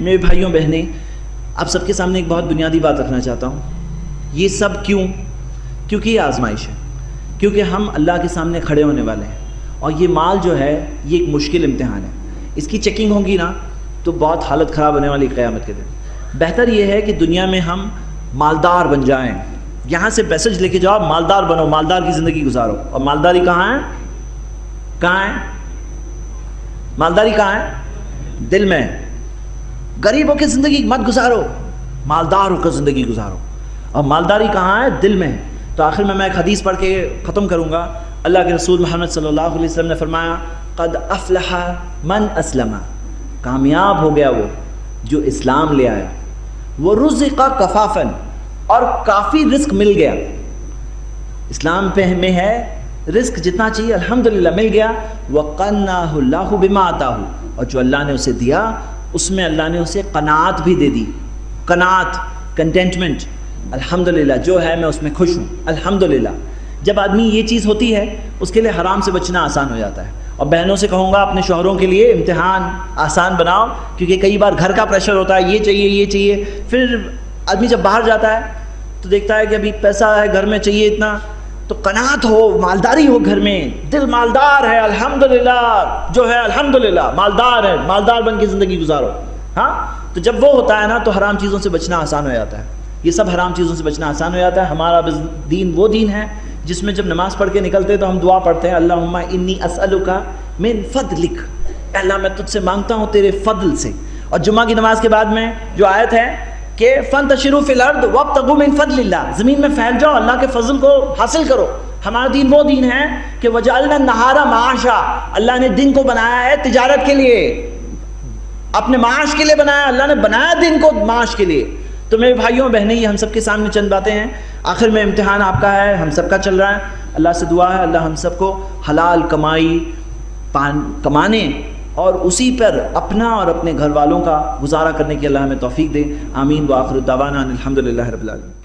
میرے بھائیوں، بہنیں، آپ سب کے سامنے ایک بہت بنیادی بات رکھنا چاہتا ہوں۔ یہ سب کیوں؟ کیونکہ یہ آزمائش ہے۔ کیونکہ ہم اللہ کے سامنے کھڑے ہونے والے ہیں۔ اور یہ مال جو ہے، یہ ایک مشکل امتحان ہے۔ اس کی چیکنگ ہوگی نا، تو بہت حالت خراب ہونے والی قیامت کے دن۔ بہتر یہ ہے کہ دنیا میں ہم مالدار بن جائیں۔ یہاں سے میسج لے کے جاؤ مالدار بنو، مالدار کی زندگی گزارو۔ اور مالداری کہاں ہے؟ کہاں ہے؟ مالداری کہاں ہے؟ دل میں۔ غریبوں کی زندگی مت گزارو مالدار ہو کر زندگی گزارو۔ اور مالداری کہاں ہے؟ دل میں۔ تو آخر میں میں ایک حدیث پڑھ کے ختم کروں گا۔ اللہ کے رسول محمد صلی اللہ علیہ وسلم نے فرمایا، قد افلح من اسلم۔ کامیاب ہو گیا وہ جو اسلام لے آیا۔ وہ رزق کفافن اور کافی رزق مل گیا۔ اسلام پہ میں ہے، رزق جتنا چاہیے، الحمدللہ مل گیا۔ وَقَنَّهُ اللَّهُ بِمَا آتَاهُ۔ اور جو اللہ نے اسے دیا اس میں اللہ نے اسے قناعت بھی دے دی۔ قناعت کنٹینٹمنٹ الحمدللہ، جو ہے میں اس میں خوش ہوں۔ الحمدللہ۔ جب آدمی یہ چیز ہوتی ہے، اس کے لیے حرام سے بچنا آسان ہو جاتا ہے۔ اور بہنوں سے کہوں گا، اپنے شوہروں کے لیے امتحان آسان بناؤ، کیونکہ کئی بار گھر کا پریشر ہوتا ہے، یہ چاہیے یہ چاہیے۔ پھر آدمی جب باہر جاتا ہے، تو دیکھتا ہے کہ ابھی پیسہ ہے، گھر میں چاہیے اتنا۔ تو قناعت ہو، مالداری ہو گھر میں۔ دل مالدار ہے، الحمدللہ۔ جو ہے، الحمدللہ۔ مالدار ہے، مالدار بن کے زندگی گزارو۔ ہاں؟ تو جب وہ ہوتا ہے نا، تو حرام چیزوں سے بچنا آسان ہو جاتا ہے۔ یہ سب حرام چیزوں سے بچنا آسان ہو جاتا ہے۔ ہمارا دین وہ دین ہے، جس میں جب نماز پڑھ کے نکلتے تو ہم دعا پڑھتے ہیں، اللہم انی اسألوکا من فضلک اللہ، میں تجھ سے مانگتا ہوں تیرے فضل سے۔ اور جمعہ کی نماز کے بعد میں جو آیت ہے کہ فن تشرو فی الارض وابتغوا من فضل اللہ زمین میں پھیل جاؤ، اللہ کے فضل کو حاصل کرو۔ ہمارا دین وہ دین ہے کہ وجعلنا النہار معاشا۔ اللہ نے دن کو بنایا ہے تجارت کے لیے۔ اپنے معاش کے لیے بنایا، اللہ نے بنایا دن کو معاش کے لیے۔ تو میرے بھائیوں، بہنیں، یہ ہم سب کے سامنے چند باتیں ہیں۔ آخر میں امتحان آپ کا ہے، ہم سب کا چل رہا ہے۔ اللہ سے دعا ہے، اللہ ہم سب کو حلال کمائی، پان کمانے اور اسی پر اپنا اور اپنے گھر والوں کا گزارا کرنے کی اللہ ہمیں توفیق دے۔ آمین و آخر الدوانا الحمد للہ رب العالمین۔